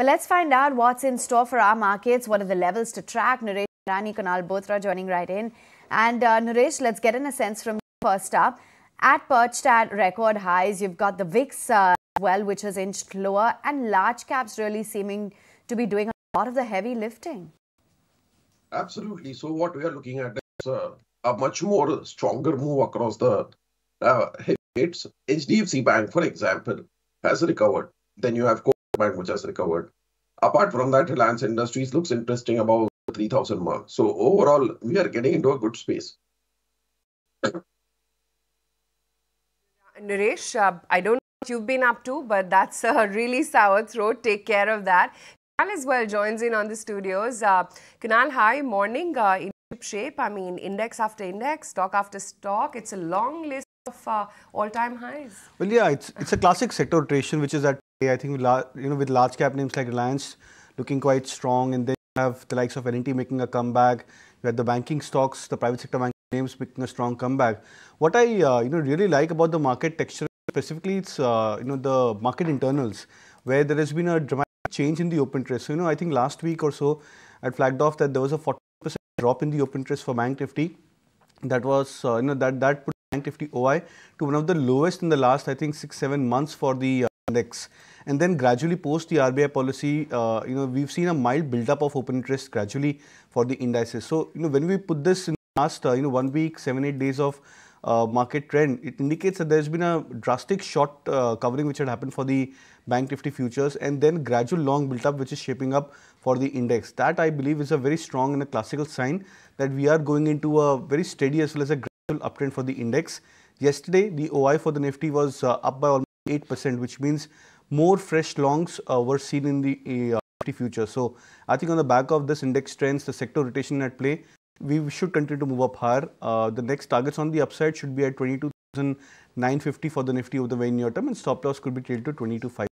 But let's find out what's in store for our markets. What are the levels to track? Nooresh Merani, Kunal Bothra joining right in. And uh, let's get in a sense from first up. At perched at record highs, you've got the VIX uh, well, which has inched lower, and large caps really seeming to be doing a lot of the heavy lifting. Absolutely. So what we are looking at is uh, a much more stronger move across the uh, hits. HDFC Bank, for example, has recovered. Then you have Bank, which has recovered. Apart from that, Reliance Industries looks interesting about 3,000 mark. So overall, we are getting into a good space. Nooresh, uh, I don't know what you've been up to, but that's a really sour throat. Take care of that. Kunal as well joins in on the studios. Uh, Kunal, hi, morning. Uh, in shape, I mean, index after index, stock after stock. It's a long list of uh, all-time highs. Well, yeah, it's it's a classic sector rotation, which is at I think you know with large cap names like Reliance looking quite strong, and then you have the likes of L&T making a comeback. You have the banking stocks, the private sector banking names making a strong comeback. What I uh, you know really like about the market texture specifically, it's uh, you know the market internals where there has been a dramatic change in the open interest. So, you know, I think last week or so, I flagged off that there was a 40% drop in the open interest for Bank Nifty. That was, uh, you know, that that put Bank Nifty OI to one of the lowest in the last, I think, six seven months for the uh, index. And then gradually post the RBI policy, uh, you know, we've seen a mild build-up of open interest gradually for the indices. So, you know, when we put this in the last, uh, you know, one week, seven, eight days of uh, market trend, it indicates that there's been a drastic short uh, covering which had happened for the Bank Nifty futures and then gradual long build up which is shaping up for the index. That I believe is a very strong and a classical sign that we are going into a very steady as well as a gradual uptrend for the index. Yesterday, the OI for the Nifty was uh, up by almost 8%, which means more fresh longs uh, were seen in the uh, future. So I think on the back of this index trends, the sector rotation at play, we should continue to move up higher. Uh, the next targets on the upside should be at 22,950 for the Nifty over the very near term and stop loss could be tailed to 22,500.